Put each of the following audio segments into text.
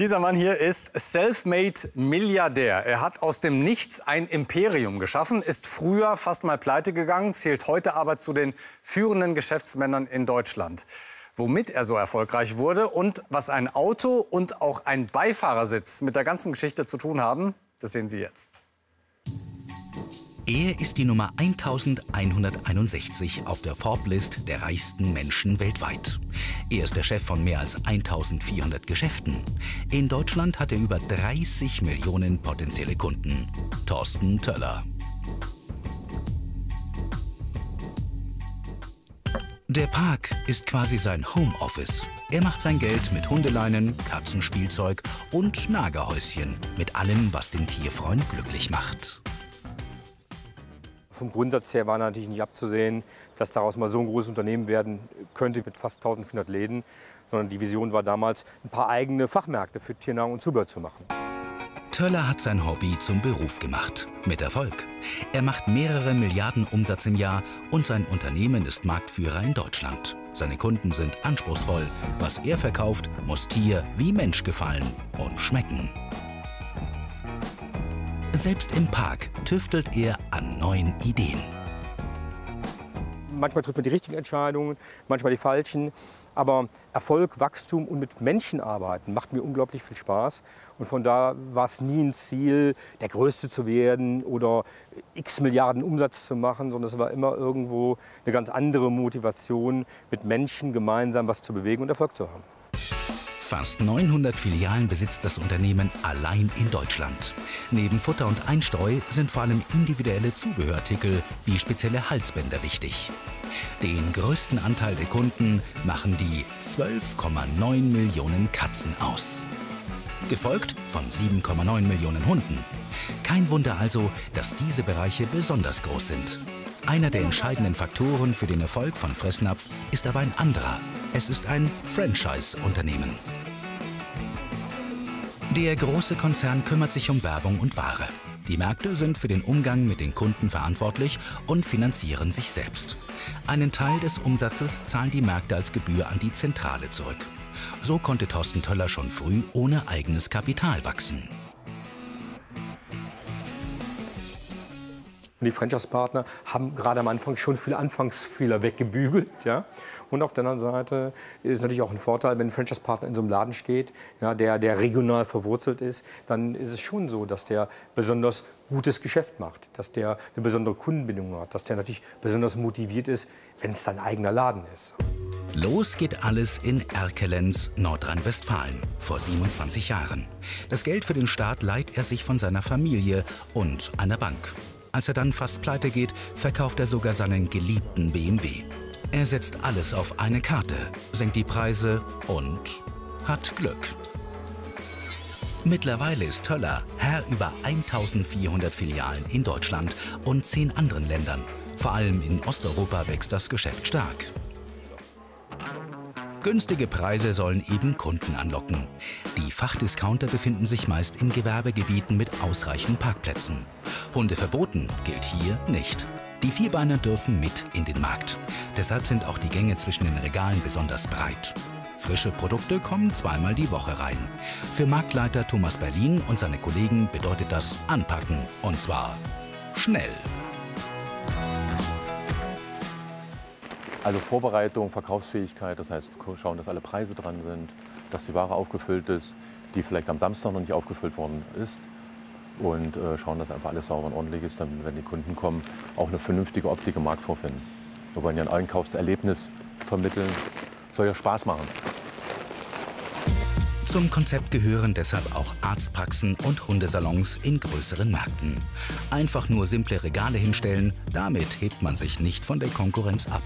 Dieser Mann hier ist self-made Milliardär. Er hat aus dem Nichts ein Imperium geschaffen, ist früher fast mal pleite gegangen, zählt heute aber zu den führenden Geschäftsmännern in Deutschland. Womit er so erfolgreich wurde und was ein Auto und auch ein Beifahrersitz mit der ganzen Geschichte zu tun haben, das sehen Sie jetzt. Er ist die Nummer 1161 auf der Forbes-List der reichsten Menschen weltweit. Er ist der Chef von mehr als 1400 Geschäften. In Deutschland hat er über 30 Millionen potenzielle Kunden. Thorsten Töller. Der Park ist quasi sein Homeoffice. Er macht sein Geld mit Hundeleinen, Katzenspielzeug und Nagerhäuschen. Mit allem, was den Tierfreund glücklich macht. Vom Grundsatz her war natürlich nicht abzusehen, dass daraus mal so ein großes Unternehmen werden könnte mit fast 1400 Läden, sondern die Vision war damals, ein paar eigene Fachmärkte für Tiernahrung und Zubehör zu machen. Töller hat sein Hobby zum Beruf gemacht. Mit Erfolg. Er macht mehrere Milliarden Umsatz im Jahr und sein Unternehmen ist Marktführer in Deutschland. Seine Kunden sind anspruchsvoll. Was er verkauft, muss Tier wie Mensch gefallen und schmecken. Selbst im Park tüftelt er an neuen Ideen. Manchmal trifft man die richtigen Entscheidungen, manchmal die falschen. Aber Erfolg, Wachstum und mit Menschen arbeiten macht mir unglaublich viel Spaß. Und von da war es nie ein Ziel, der Größte zu werden oder x Milliarden Umsatz zu machen, sondern es war immer irgendwo eine ganz andere Motivation, mit Menschen gemeinsam was zu bewegen und Erfolg zu haben. Fast 900 Filialen besitzt das Unternehmen allein in Deutschland. Neben Futter und Einstreu sind vor allem individuelle Zubehörartikel wie spezielle Halsbänder wichtig. Den größten Anteil der Kunden machen die 12,9 Millionen Katzen aus. Gefolgt von 7,9 Millionen Hunden. Kein Wunder also, dass diese Bereiche besonders groß sind. Einer der entscheidenden Faktoren für den Erfolg von Fressnapf ist aber ein anderer. Es ist ein Franchise-Unternehmen. Der große Konzern kümmert sich um Werbung und Ware. Die Märkte sind für den Umgang mit den Kunden verantwortlich und finanzieren sich selbst. Einen Teil des Umsatzes zahlen die Märkte als Gebühr an die Zentrale zurück. So konnte Thorsten Töller schon früh ohne eigenes Kapital wachsen. Die Franchise-Partner haben gerade am Anfang schon viele Anfangsfehler weggebügelt. Ja? Und auf der anderen Seite ist natürlich auch ein Vorteil, wenn ein Franchise-Partner in so einem Laden steht, ja, der, der regional verwurzelt ist, dann ist es schon so, dass der besonders gutes Geschäft macht, dass der eine besondere Kundenbindung hat, dass der natürlich besonders motiviert ist, wenn es sein eigener Laden ist. Los geht alles in Erkelenz, Nordrhein-Westfalen, vor 27 Jahren. Das Geld für den Start leiht er sich von seiner Familie und einer Bank. Als er dann fast pleite geht, verkauft er sogar seinen geliebten BMW. Er setzt alles auf eine Karte, senkt die Preise und hat Glück. Mittlerweile ist Töller Herr über 1400 Filialen in Deutschland und zehn anderen Ländern. Vor allem in Osteuropa wächst das Geschäft stark. Günstige Preise sollen eben Kunden anlocken. Die Fachdiscounter befinden sich meist in Gewerbegebieten mit ausreichend Parkplätzen. Hunde verboten gilt hier nicht. Die Vierbeiner dürfen mit in den Markt. Deshalb sind auch die Gänge zwischen den Regalen besonders breit. Frische Produkte kommen zweimal die Woche rein. Für Marktleiter Thomas Berlin und seine Kollegen bedeutet das anpacken. Und zwar schnell. Also Vorbereitung, Verkaufsfähigkeit, das heißt schauen, dass alle Preise dran sind, dass die Ware aufgefüllt ist, die vielleicht am Samstag noch nicht aufgefüllt worden ist und äh, schauen, dass einfach alles sauber und ordentlich ist, damit, wenn die Kunden kommen, auch eine vernünftige Optik im Markt vorfinden. Wir wollen ja ein Einkaufserlebnis vermitteln, soll ja Spaß machen. Zum Konzept gehören deshalb auch Arztpraxen und Hundesalons in größeren Märkten. Einfach nur simple Regale hinstellen, damit hebt man sich nicht von der Konkurrenz ab.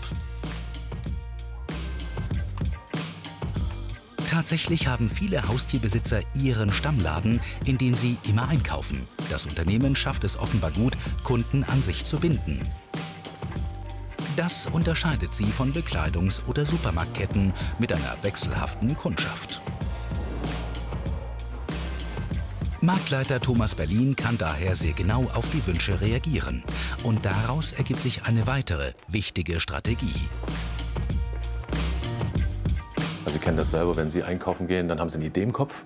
Tatsächlich haben viele Haustierbesitzer ihren Stammladen, in dem sie immer einkaufen. Das Unternehmen schafft es offenbar gut, Kunden an sich zu binden. Das unterscheidet sie von Bekleidungs- oder Supermarktketten mit einer wechselhaften Kundschaft. Marktleiter Thomas Berlin kann daher sehr genau auf die Wünsche reagieren. Und daraus ergibt sich eine weitere wichtige Strategie. Kennen das selber, wenn Sie einkaufen gehen, dann haben Sie eine Idee im Kopf.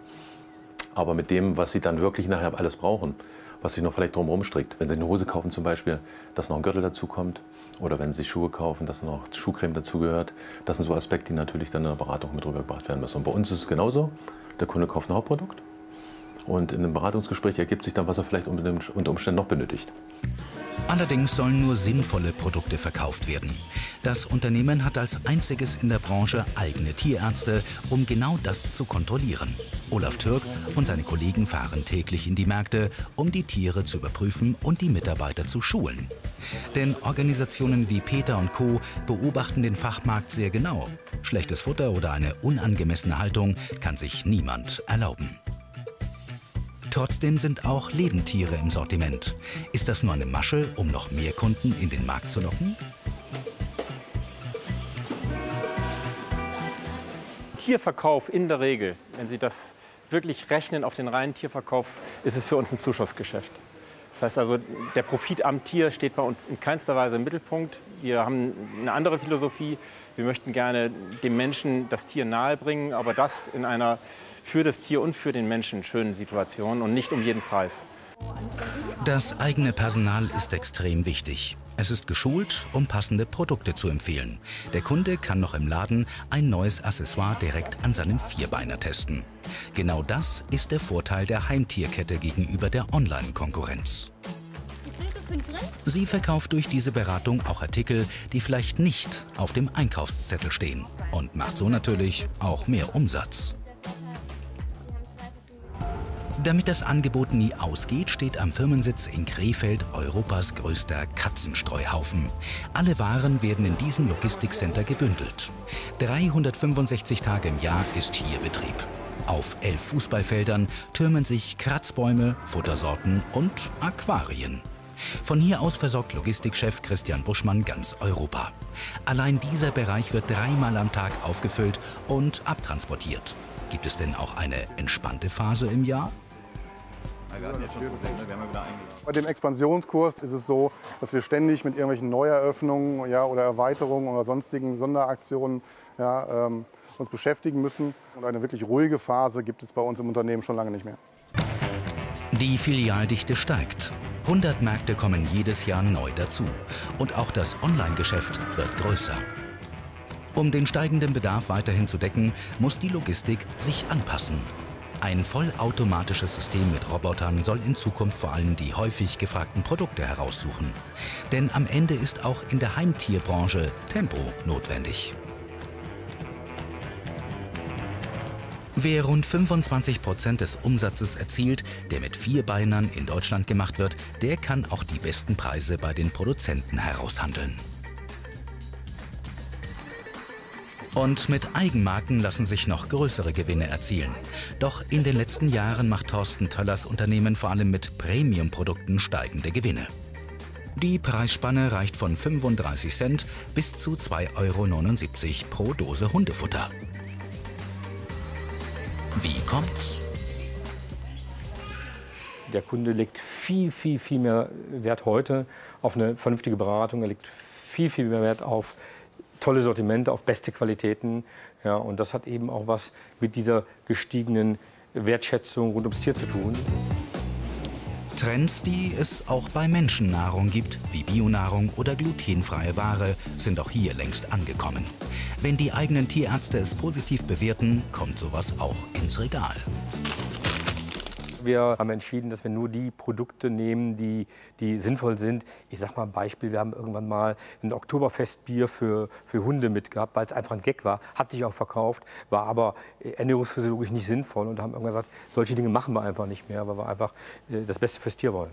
aber mit dem, was sie dann wirklich nachher alles brauchen, was sich noch vielleicht drumherum strickt. Wenn sie eine Hose kaufen zum Beispiel, dass noch ein Gürtel dazu kommt. Oder wenn sie Schuhe kaufen, dass noch Schuhcreme dazugehört. Das sind so Aspekte, die natürlich dann in der Beratung mit rübergebracht werden müssen. Und bei uns ist es genauso. Der Kunde kauft ein Hauptprodukt. Und in einem Beratungsgespräch ergibt sich dann, was er vielleicht unter Umständen noch benötigt. Allerdings sollen nur sinnvolle Produkte verkauft werden. Das Unternehmen hat als einziges in der Branche eigene Tierärzte, um genau das zu kontrollieren. Olaf Türk und seine Kollegen fahren täglich in die Märkte, um die Tiere zu überprüfen und die Mitarbeiter zu schulen. Denn Organisationen wie Peter und Co. beobachten den Fachmarkt sehr genau. Schlechtes Futter oder eine unangemessene Haltung kann sich niemand erlauben. Trotzdem sind auch Lebendtiere im Sortiment. Ist das nur eine Masche, um noch mehr Kunden in den Markt zu locken? Tierverkauf in der Regel, wenn Sie das wirklich rechnen auf den reinen Tierverkauf, ist es für uns ein Zuschussgeschäft. Das heißt also, der Profit am Tier steht bei uns in keinster Weise im Mittelpunkt. Wir haben eine andere Philosophie. Wir möchten gerne dem Menschen das Tier nahebringen, aber das in einer für das Tier und für den Menschen schönen Situation und nicht um jeden Preis. Das eigene Personal ist extrem wichtig. Es ist geschult, um passende Produkte zu empfehlen. Der Kunde kann noch im Laden ein neues Accessoire direkt an seinem Vierbeiner testen. Genau das ist der Vorteil der Heimtierkette gegenüber der Online-Konkurrenz. Sie verkauft durch diese Beratung auch Artikel, die vielleicht nicht auf dem Einkaufszettel stehen und macht so natürlich auch mehr Umsatz. Damit das Angebot nie ausgeht, steht am Firmensitz in Krefeld Europas größter Katzenstreuhaufen. Alle Waren werden in diesem Logistikcenter gebündelt. 365 Tage im Jahr ist hier Betrieb. Auf elf Fußballfeldern türmen sich Kratzbäume, Futtersorten und Aquarien. Von hier aus versorgt Logistikchef Christian Buschmann ganz Europa. Allein dieser Bereich wird dreimal am Tag aufgefüllt und abtransportiert. Gibt es denn auch eine entspannte Phase im Jahr? Bei dem Expansionskurs ist es so, dass wir ständig mit irgendwelchen Neueröffnungen ja, oder Erweiterungen oder sonstigen Sonderaktionen ja, ähm, uns beschäftigen müssen. Und eine wirklich ruhige Phase gibt es bei uns im Unternehmen schon lange nicht mehr. Die Filialdichte steigt. 100 Märkte kommen jedes Jahr neu dazu. Und auch das Online-Geschäft wird größer. Um den steigenden Bedarf weiterhin zu decken, muss die Logistik sich anpassen. Ein vollautomatisches System mit Robotern soll in Zukunft vor allem die häufig gefragten Produkte heraussuchen. Denn am Ende ist auch in der Heimtierbranche Tempo notwendig. Wer rund 25 Prozent des Umsatzes erzielt, der mit Vierbeinern in Deutschland gemacht wird, der kann auch die besten Preise bei den Produzenten heraushandeln. Und mit Eigenmarken lassen sich noch größere Gewinne erzielen. Doch in den letzten Jahren macht Thorsten Töllers Unternehmen vor allem mit Premium-Produkten steigende Gewinne. Die Preisspanne reicht von 35 Cent bis zu 2,79 Euro pro Dose Hundefutter. Wie kommt's? Der Kunde legt viel, viel, viel mehr Wert heute auf eine vernünftige Beratung. Er legt viel, viel mehr Wert auf tolle Sortimente, auf beste Qualitäten. Ja, und das hat eben auch was mit dieser gestiegenen Wertschätzung rund ums Tier zu tun. Trends, die es auch bei Menschennahrung gibt, wie Bionahrung oder glutenfreie Ware, sind auch hier längst angekommen. Wenn die eigenen Tierärzte es positiv bewerten, kommt sowas auch ins Regal. Wir haben entschieden, dass wir nur die Produkte nehmen, die, die sinnvoll sind. Ich sage mal ein Beispiel, wir haben irgendwann mal ein Oktoberfestbier für, für Hunde mitgehabt, weil es einfach ein Gag war, hat sich auch verkauft, war aber ernährungsphysiologisch nicht sinnvoll und haben irgendwann gesagt, solche Dinge machen wir einfach nicht mehr, weil wir einfach äh, das Beste fürs Tier wollen.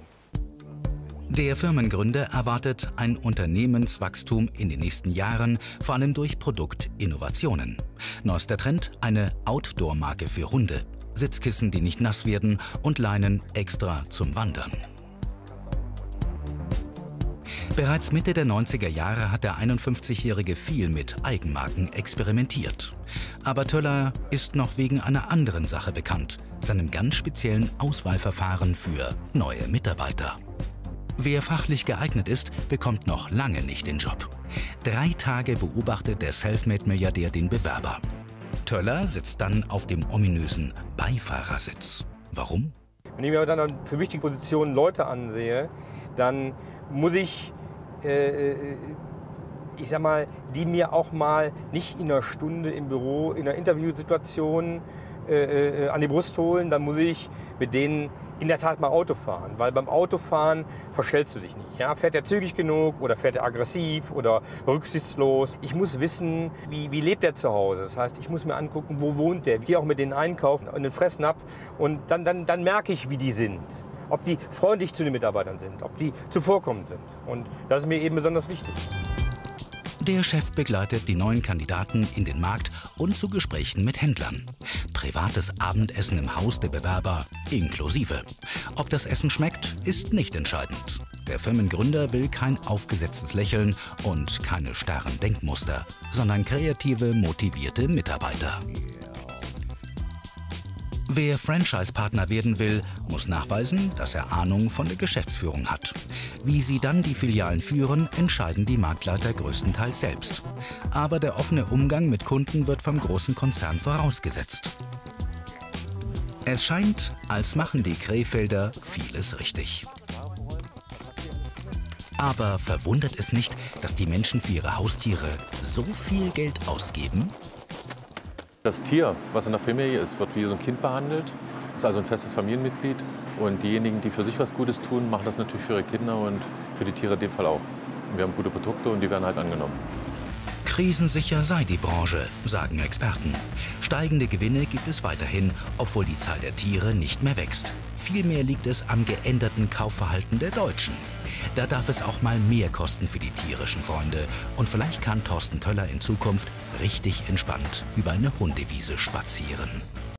Der Firmengründer erwartet ein Unternehmenswachstum in den nächsten Jahren, vor allem durch Produktinnovationen. Neuester Trend, eine Outdoor-Marke für Hunde. Sitzkissen, die nicht nass werden und Leinen extra zum Wandern. Bereits Mitte der 90er Jahre hat der 51-Jährige viel mit Eigenmarken experimentiert. Aber Töller ist noch wegen einer anderen Sache bekannt, seinem ganz speziellen Auswahlverfahren für neue Mitarbeiter. Wer fachlich geeignet ist, bekommt noch lange nicht den Job. Drei Tage beobachtet der Selfmade-Milliardär den Bewerber. Töller sitzt dann auf dem ominösen Beifahrersitz. Warum? Wenn ich mir dann für wichtige Positionen Leute ansehe, dann muss ich, äh, äh, ich sag mal, die mir auch mal nicht in einer Stunde im Büro, in einer Interviewsituation äh, äh, an die Brust holen, dann muss ich mit denen in der Tat mal Auto fahren. Weil beim Autofahren verstellst du dich nicht. Ja? Fährt er zügig genug oder fährt er aggressiv oder rücksichtslos? Ich muss wissen, wie, wie lebt er zu Hause. Das heißt, ich muss mir angucken, wo wohnt der. Ich gehe auch mit denen einkaufen in den Fressnapf und dann, dann, dann merke ich, wie die sind. Ob die freundlich zu den Mitarbeitern sind, ob die zuvorkommend sind. Und das ist mir eben besonders wichtig. Der Chef begleitet die neuen Kandidaten in den Markt und zu Gesprächen mit Händlern. Privates Abendessen im Haus der Bewerber inklusive. Ob das Essen schmeckt, ist nicht entscheidend. Der Firmengründer will kein aufgesetztes Lächeln und keine starren Denkmuster, sondern kreative, motivierte Mitarbeiter. Wer Franchise-Partner werden will, muss nachweisen, dass er Ahnung von der Geschäftsführung hat. Wie sie dann die Filialen führen, entscheiden die Marktleiter größtenteils selbst. Aber der offene Umgang mit Kunden wird vom großen Konzern vorausgesetzt. Es scheint, als machen die Krefelder vieles richtig. Aber verwundert es nicht, dass die Menschen für ihre Haustiere so viel Geld ausgeben? Das Tier, was in der Familie ist, wird wie so ein Kind behandelt. Ist also ein festes Familienmitglied. Und diejenigen, die für sich was Gutes tun, machen das natürlich für ihre Kinder und für die Tiere in dem Fall auch. Und wir haben gute Produkte und die werden halt angenommen. Krisensicher sei die Branche, sagen Experten. Steigende Gewinne gibt es weiterhin, obwohl die Zahl der Tiere nicht mehr wächst. Vielmehr liegt es am geänderten Kaufverhalten der Deutschen. Da darf es auch mal mehr kosten für die tierischen Freunde. Und vielleicht kann Thorsten Töller in Zukunft richtig entspannt über eine Hundewiese spazieren.